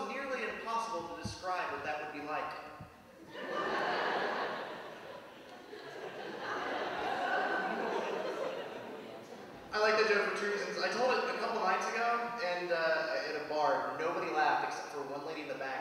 It's nearly impossible to describe what that would be like. I like that joke for two reasons. I told it a couple nights ago, and uh, at a bar, nobody laughed except for one lady in the back.